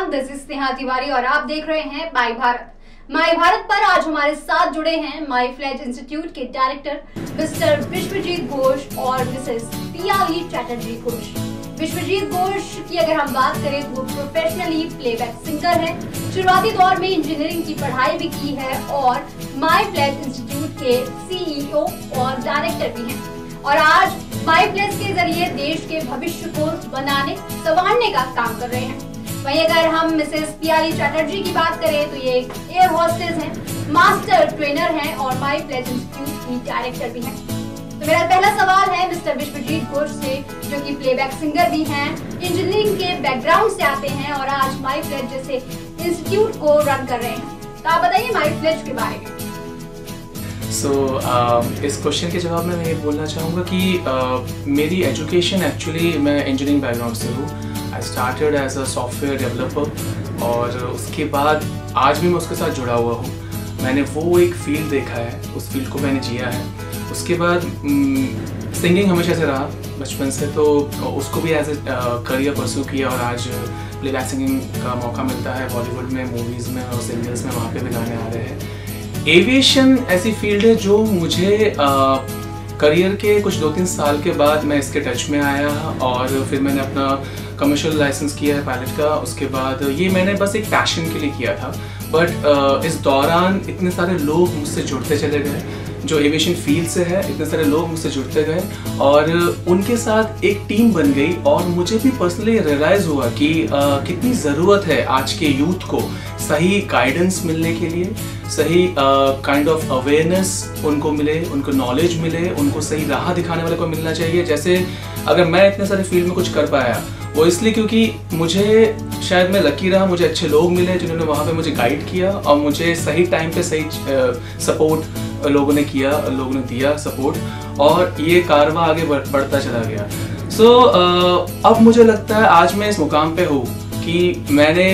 Everyone this is Sneha Tiwari और आप देख रहे हैं माई भारत। माई भारत पर आज हमारे साथ जुड़े हैं माई फ्लैज इंस्टीट्यूट के डायरेक्टर, मिस्टर विश्वजीत घोष और मिसेस पियाली चैटर्जी घोष। विश्वजीत घोष की अगर हम बात करें तो वो प्रोफेशनली प्लेबैक सिंगर है। शुरुआती दौर में इंजीनियरिंग की पढ़ाई भी की है और माई फ्लैज इंस्टीट्यूट के सीईओ और डायरेक्टर भी हैं। और आज माई प्लेस के ज़रिए देश के भविष्य को बनाने, संवारने का काम कर रहे हैं। वहीं अगर हम मिसेस पियाली चैटर्जी की बात करें तो ये एयर हॉस्टेस हैं मास्टर ट्रेनर हैं और माई प्लेस इंस्टीट्यूट की डायरेक्टर भी हैं। तो मेरा पहला सवाल है मिस्टर विश्वजीत घोष से जो कि प्लेबैक सिंगर भी हैं इंजीनियरिंग के बैकग्राउंड से आते हैं और आज माई फ्लेज जैसे इंस्टीट्यूट को रन कर रहे हैं। तो आप बताइए माई फ्लेज के बारे में। सो so, uh, इस क्वेश्चन के जवाब में मैं ये बोलना चाहूँगा कि uh, मेरी एजुकेशन एक्चुअली मैं इंजीनियरिंग बैकग्राउंड से हूँ। I started as a software developer और उसके बाद आज भी मैं उसके साथ जुड़ा हुआ हूँ। मैंने वो एक फ़ील्ड देखा है उस फ़ील्ड को मैंने जिया है। उसके बाद सिंगिंग mm, हमेशा से रहा बचपन से तो उसको भी एज ए करियर परस्यू किया और आज प्लेबैक सिंगिंग का मौका मिलता है। बॉलीवुड में मूवीज़ में और सिंगर्स में वहाँ पे भी गाने आ रहे हैं। एविएशन ऐसी फ़ील्ड है जो मुझे करियर के कुछ दो तीन साल के बाद मैं इसके टच में आया और फिर मैंने अपना कमर्शियल लाइसेंस किया है पायलट का उसके बाद ये मैंने बस एक पैशन के लिए किया था। बट इस दौरान इतने सारे लोग मुझसे जुड़ते चले गए जो एविएशन फ़ील्ड से है इतने सारे लोग मुझसे जुड़ते गए और उनके साथ एक टीम बन गई और मुझे भी पर्सनली रियलाइज़ हुआ कि आ, कितनी ज़रूरत है आज के यूथ को सही गाइडेंस मिलने के लिए सही काइंड ऑफ़ अवेयरनेस उनको मिले उनको नॉलेज मिले उनको सही राह दिखाने वाले को मिलना चाहिए। जैसे अगर मैं इतने सारे फ़ील्ड में कुछ कर पाया वो इसलिए क्योंकि मुझे शायद मैं लकी रहा मुझे अच्छे लोग मिले जिन्होंने वहाँ पे मुझे गाइड किया और मुझे सही टाइम पे सही सपोर्ट लोगों ने किया लोगों ने दिया सपोर्ट और ये कारवा आगे बढ़ता चला गया। सो so, अब मुझे लगता है आज मैं इस मुकाम पे हूँ कि मैंने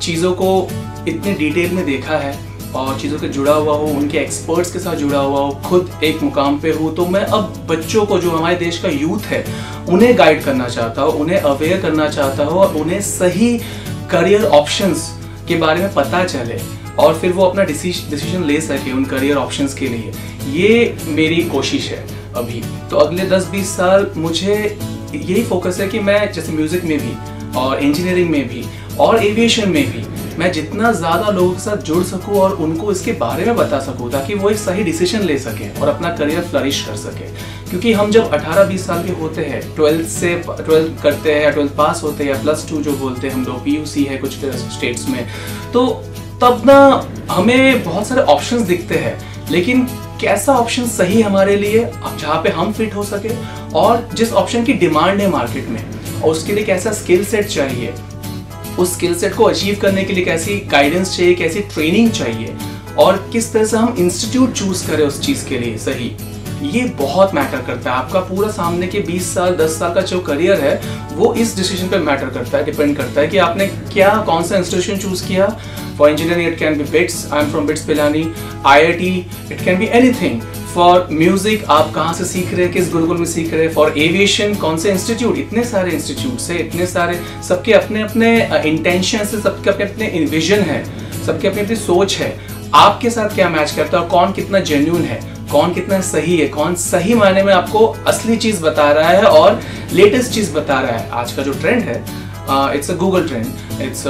चीज़ों को इतने डिटेल में देखा है और चीज़ों से जुड़ा हुआ हूँ, उनके एक्सपर्ट्स के साथ जुड़ा हुआ हूँ, खुद एक मुकाम पे हूँ तो मैं अब बच्चों को जो हमारे देश का यूथ है, उन्हें गाइड करना चाहता हूँ, उन्हें अवेयर करना चाहता हूँ और उन्हें सही करियर ऑप्शंस के बारे में पता चले और फिर वो अपना डिसीज़न ले सके उन करियर ऑप्शंस के लिए। ये मेरी कोशिश है अभी। तो अगले 10-20 साल मुझे यही फोकस है कि मैं जैसे म्यूज़िक में भी और इंजीनियरिंग में भी और एविएशन में भी मैं जितना ज़्यादा लोगों के साथ जुड़ सकूँ और उनको इसके बारे में बता सकूँ, ताकि वो एक सही डिसीज़न ले सकें और अपना करियर फ्लरिश कर सके। क्योंकि हम जब 18-20 साल के होते हैं ट्वेल्थ से ट्वेल्थ करते हैं या ट्वेल्थ पास होते हैं या प्लस टू जो बोलते हैं हम लोग पीयूसी है कुछ स्टेट्स में तो तब ना हमें बहुत सारे ऑप्शंस दिखते हैं। लेकिन कैसा ऑप्शन सही हमारे लिए, जहाँ पे हम फिट हो सके और जिस ऑप्शन की डिमांड है मार्केट में, और उसके लिए कैसा स्किल सेट चाहिए उस स्किल सेट को अचीव करने के लिए कैसी गाइडेंस चाहिए, कैसी ट्रेनिंग चाहिए और किस तरह से हम इंस्टीट्यूट चूज़ करें उस चीज़ के लिए सही, ये बहुत मैटर करता है। आपका पूरा सामने के 20 साल 10 साल का जो करियर है, वो इस डिसीज़न पे मैटर करता है डिपेंड करता है कि आपने क्या, कौन सा इंस्टीट्यूशन चूज़ किया। For engineering it can be BITS I am from BITS Pilani I I T it can be anything for music आप कहाँ से सीख रहे हैं, किस गुरुकुल में सीख रहे हैं? फॉर एविएशन कौन से इंस्टीट्यूट इतने सारे इंस्टीट्यूट है, इतने सारे, सबके अपने अपने इंटेंशन से सबके अपने अपने विजन है, सबके अपनी अपनी सोच है। आपके साथ क्या मैच करता है और कौन कितना जेन्यून है? कौन कितना सही है? कौन सही मायने में आपको असली चीज़ बता रहा है और लेटेस्ट चीज़ बता रहा है। आज का जो ट्रेंड है it's a Google trend it's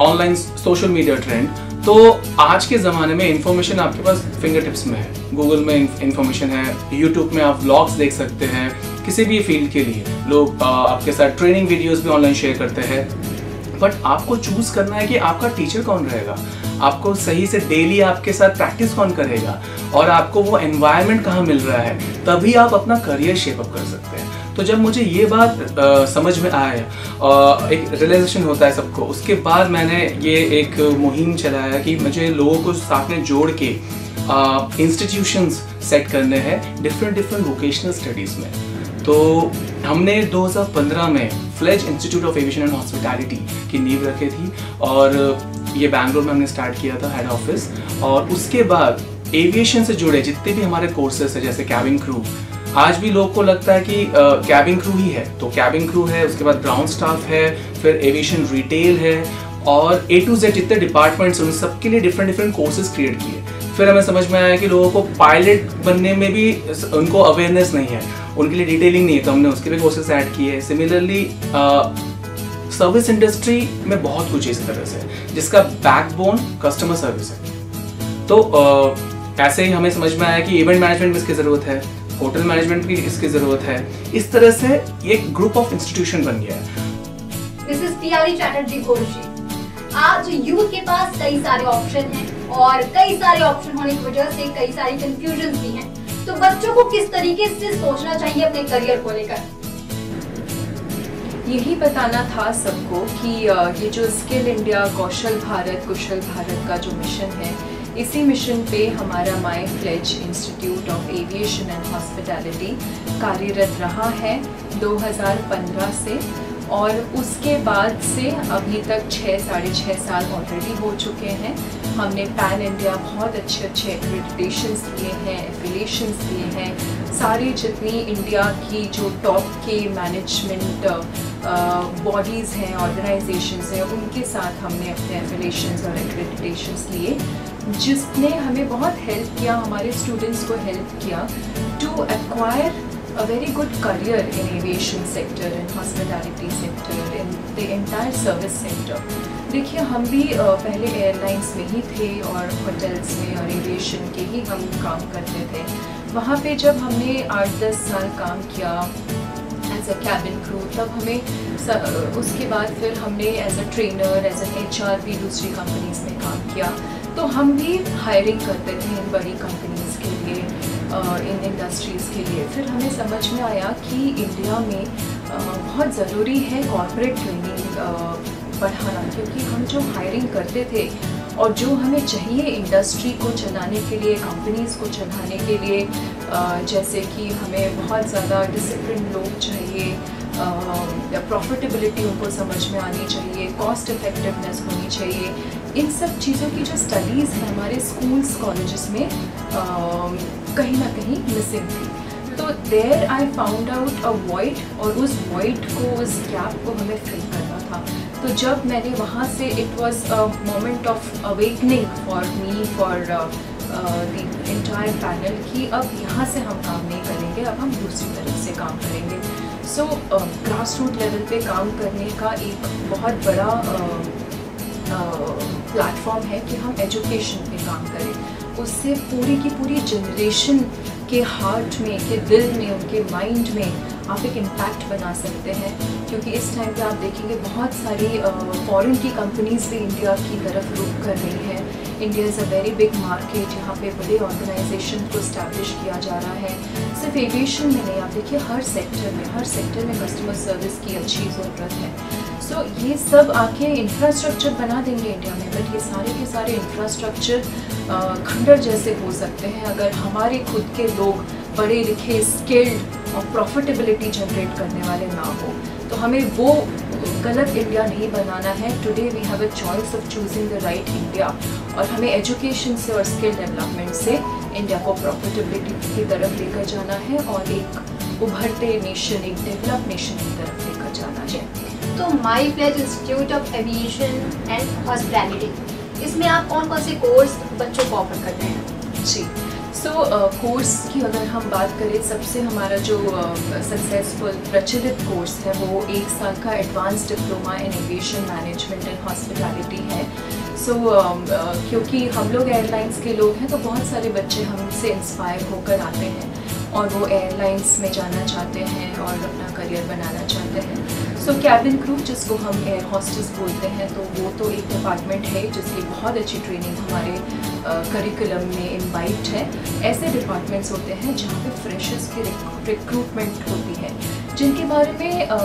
online social media trend तो आज के ज़माने में इंफॉर्मेशन आपके पास फिंगर टिप्स में है। गूगल में इंफॉर्मेशन है यूट्यूब में आप ब्लॉग्स देख सकते हैं, किसी भी फ़ील्ड के लिए। लोग आपके साथ ट्रेनिंग वीडियोस भी ऑनलाइन शेयर करते हैं। बट आपको चूज़ करना है कि आपका टीचर कौन रहेगा। आपको सही से डेली आपके साथ प्रैक्टिस कौन करेगा? और आपको वो एनवायरनमेंट कहाँ मिल रहा है? तभी आप अपना करियर शेपअप कर सकते हैं। तो जब मुझे ये बात आ, समझ में आया एक रियलाइजेशन होता है सबको उसके बाद मैंने ये एक मुहिम चलाया कि मुझे लोगों को साथ में जोड़ के इंस्टीट्यूशंस सेट करने हैं डिफरेंट डिफरेंट वोकेशनल स्टडीज़ में। तो हमने 2015 में Flage institute of aviation and hospitality की नींव रखी थी और ये बैंगलोर में हमने स्टार्ट किया था हेड ऑफ़िस और उसके बाद एविएशन से जुड़े जितने भी हमारे कोर्सेस है, जैसे कैबिन क्रू आज भी लोग को लगता है कि कैबिन क्रू ही है। तो कैबिन क्रू है, उसके बाद ग्राउंड स्टाफ है, फिर एविएशन रिटेल है और ए टू जेड जितने डिपार्टमेंट्स उन सबके लिए डिफरेंट डिफरेंट कोर्सेज क्रिएट किए फिर हमें समझ में आया कि लोगों को पायलट बनने में भी उनको अवेयरनेस नहीं है। उनके लिए डिटेलिंग नहीं है तो हमने उसके भी कोर्सेज ऐड किए सिमिलरली सर्विस इंडस्ट्री में बहुत कुछ इस तरह से, जिसका बैकबोन कस्टमर सर्विस है। तो ऐसे ही हमें समझ में आया कि इवेंट मैनेजमेंट में इसकी ज़रूरत है होटल मैनेजमेंट की इसकी ज़रूरत है। इस तरह से एक ग्रुप ऑफ़ इंस्टीट्यूशन बन गया है। दिस इज़ पियाली चैटर्जी घोष आज यूथ के पास कई सारे ऑप्शन हैं और कई सारे ऑप्शन होने की वजह से कई सारी कंफ्यूजन भी हैं। तो बच्चों को किस तरीके से सोचना चाहिए अपने करियर को लेकर? यही बताना था सबको कि ये जो स्किल इंडिया, कौशल भारत, कुशल भारत का जो मिशन है, इसी मिशन पे हमारा my Flage institute of aviation and hospitality कार्यरत रहा है 2015 से और उसके बाद से अभी तक छः, साढ़े छः साल ऑलरेडी हो चुके हैं। हमने पैन इंडिया बहुत अच्छे अच्छे एक्रेडिटेशंस लिए हैं एफिलेशंस दिए हैं। सारी जितनी इंडिया की जो टॉप के मैनेजमेंट बॉडीज़ हैं ऑर्गेनाइजेशंस हैं, उनके साथ हमने अपने एफिलेशंस और एक्रेडिटेशंस लिए। जिसने हमें बहुत हेल्प किया, हमारे स्टूडेंट्स को हेल्प किया to acquire a very good career in aviation sector, in hospitality sector, in the entire service sector. देखिए हम भी पहले एयरलाइंस में ही थे और होटल्स में और एविएशन के ही हम काम करते थे वहाँ पे जब हमने आठ दस साल काम किया एज अ कैबिन क्रू तब हमें उसके बाद फिर हमने as a trainer as a H भी दूसरी कंपनीज़ में काम किया तो हम भी हायरिंग करते थे इन बड़ी कंपनीज़ के लिए इन इंडस्ट्रीज़ के लिए। फिर हमें समझ में आया कि इंडिया में बहुत ज़रूरी है कॉरपोरेट ट्रेनिंग बढ़ाना। क्योंकि हम जो हायरिंग करते थे और जो हमें चाहिए इंडस्ट्री को चलाने के लिए कंपनीज़ को चलाने के लिए जैसे कि हमें बहुत ज़्यादा डिसिप्लिन लोग चाहिए प्रॉफिटेबिलिटी उनको समझ में आनी चाहिए कॉस्ट इफ़ेक्टिवनेस होनी चाहिए। इन सब चीज़ों की जो स्टडीज़ हैं हमारे स्कूल्स कॉलेजेस में कहीं ना कहीं मिसिंग थी। तो there I found out a void और उस वॉइड को उस गैप को हमें फिल करना था। तो जब मैंने वहाँ से it was a moment of awakening for me for entire panel कि अब यहाँ से हम काम नहीं करेंगे अब हम दूसरी तरफ़ से काम करेंगे। सो ग्रास रूट लेवल पे काम करने का एक बहुत बड़ा प्लेटफॉर्म uh, uh, है कि हम एजुकेशन पे काम करें। उससे पूरी की पूरी जनरेशन के हार्ट में, के दिल में, उनके माइंड में आप एक इम्पैक्ट बना सकते हैं। क्योंकि इस टाइम पे आप देखेंगे बहुत सारी फॉरेन की कंपनीज़ भी इंडिया की तरफ़ रुख कर रही हैं। India is a very big market यहाँ पे बड़े ऑर्गेनाइजेशन को इस्टेब्लिश किया जा रहा है। सिर्फ़ एविएशन में नहीं, आप देखिए हर सेक्टर में, हर सेक्टर में कस्टमर सर्विस की अच्छी ज़रूरत है। सो so, ये सब आके इंफ्रास्ट्रक्चर बना देंगे इंडिया में बट ये सारे के सारे इंफ्रास्ट्रक्चर खंडर जैसे हो सकते हैं अगर हमारे खुद के लोग पढ़े लिखे स्किल्ड और प्रॉफिटेबिलिटी जनरेट करने वाले ना हो। तो हमें वो गलत इंडिया नहीं बनाना है। Today we have a choice of choosing the right India और हमें एजुकेशन से और स्किल डेवलपमेंट से इंडिया को प्रॉफिटेबिलिटी की तरफ़ लेकर जाना है और एक उभरते नेशन एक डेवलप नेशन की तरफ़ लेकर जाना है। तो my Flage institute of aviation and hospitality इसमें आप कौन कौन से कोर्स बच्चों को ऑफ़र करते हैं? जी सो कोर्स uh, की अगर हम बात करें सबसे हमारा जो सक्सेसफुल uh, प्रचलित कोर्स है वो एक साल का advance diploma in aviation management and hospitality है। सो so, um, uh, क्योंकि हम लोग एयरलाइंस के लोग हैं तो बहुत सारे बच्चे हमसे इंस्पायर होकर आते हैं और वो एयरलाइंस में जाना चाहते हैं और अपना करियर बनाना चाहते हैं। सो कैबिन क्रू जिसको हम एयर हॉस्टेस बोलते हैं तो वो तो एक डिपार्टमेंट है जिसकी बहुत अच्छी ट्रेनिंग हमारे करिकुलम में इनवाइट है। ऐसे डिपार्टमेंट्स होते हैं जहाँ पे फ्रेशर्स की रिक्रूटमेंट होती है जिनके बारे में आ,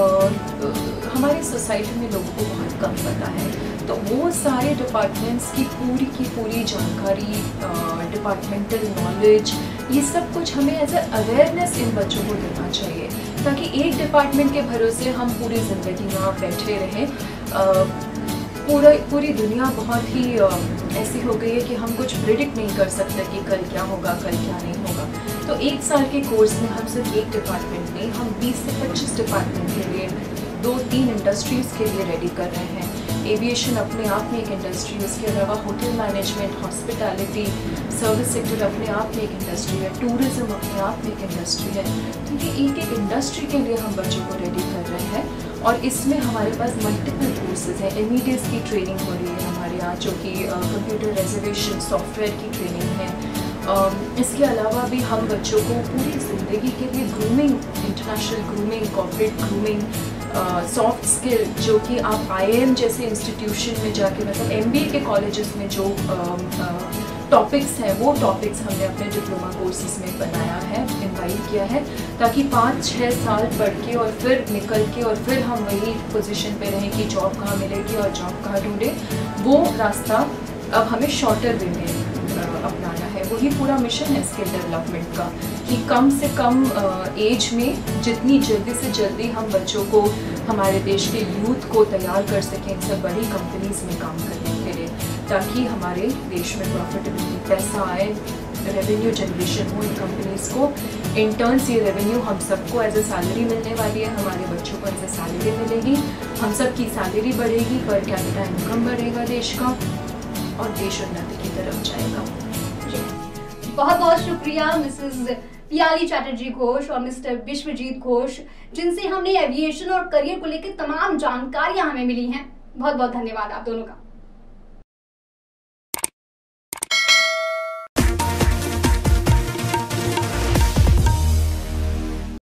हमारी सोसाइटी में लोगों को बहुत कम पता है। तो वो सारे डिपार्टमेंट्स की पूरी की पूरी जानकारी डिपार्टमेंटल नॉलेज ये सब कुछ हमें एज ए अवेयरनेस इन बच्चों को देना चाहिए, ताकि एक डिपार्टमेंट के भरोसे हम पूरी ज़िंदगी में बैठे रहें। पूरा, पूरी दुनिया बहुत ही ऐसी हो गई है कि हम कुछ प्रिडिक्ट नहीं कर सकते कि कल क्या होगा, कल क्या नहीं होगा। तो एक साल के कोर्स में हम सिर्फ़ एक डिपार्टमेंट नहीं, हम 20 से 25 डिपार्टमेंट के लिए, दो, तीन इंडस्ट्रीज़ के लिए रेडी कर रहे हैं। एविएशन अपने आप में एक इंडस्ट्री उसके अलावा hotel management hospitality service sector अपने आप में एक इंडस्ट्री है टूरिज़्म अपने आप में एक इंडस्ट्री है। तो ये एक एक इंडस्ट्री के लिए हम बच्चों को रेडी कर रहे हैं और इसमें हमारे पास मल्टीपल कोर्सेज हैं। एम की ट्रेनिंग हो रही है हमारे यहाँ, जो कि कंप्यूटर रिजर्वेशन सॉफ्टवेयर की ट्रेनिंग है। इसके अलावा भी हम बच्चों को पूरी ज़िंदगी के लिए grooming international grooming corporate grooming soft skill जो कि आप आईएएम जैसे इंस्टीट्यूशन में जाके मतलब एमबीए के कॉलेजेस में जो टॉपिक्स हैं, वो टॉपिक्स हमने अपने डिप्लोमा कोर्सेज में बनाया है इनवाइट किया है, ताकि पाँच छः साल पढ़ के और फिर निकल के और फिर हम वही पोजीशन पे रहें कि जॉब कहाँ मिलेगी और जॉब कहाँ ढूंढे। वो रास्ता अब हमें शॉर्टर वे में अपनाना है। वही पूरा मिशन है स्किल डेवलपमेंट का, कि कम से कम एज में जितनी जल्दी से जल्दी हम बच्चों को, हमारे देश के यूथ को तैयार कर सकें, इन सब बड़ी कंपनीज़ में काम करने के लिए ताकि हमारे देश में प्रॉफिटेबिलिटी पैसा आए रेवेन्यू जनरेशन हो इन कंपनीज़ को। इंटर्न्स ये रेवेन्यू हम सबको एज ए सैलरी मिलने वाली है, हमारे बच्चों को एज ए सैलरी मिलेगी। हम सब की सैलरी बढ़ेगी पर कैपिटा इनकम बढ़ेगा देश का, और देश उन्नति की तरफ़ जाएगा। बहुत बहुत शुक्रिया मिसेस पियाली चैटर्जी घोष और मिस्टर विश्वजीत घोष, जिनसे हमने एविएशन और करियर को लेकर तमाम जानकारियाँ हमें मिली हैं। बहुत बहुत धन्यवाद आप दोनों का।